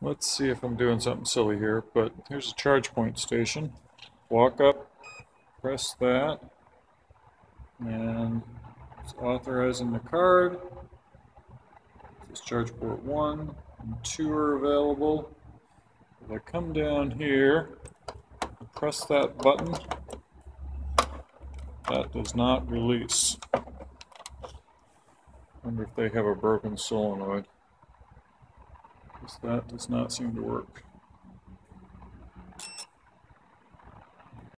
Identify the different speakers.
Speaker 1: Let's see if I'm doing something silly here, but here's a ChargePoint station. Walk up, press that, and it's authorizing the card. This charge port one and two are available. If I come down here, press that button, that does not release. Wonder if they have a broken solenoid. That does not seem to work.